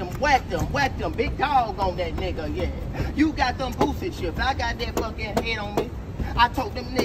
them, whack them, whack them. Big dog on that nigga, yeah. You got them boosted chips. I got that fucking head on me. I told them niggas.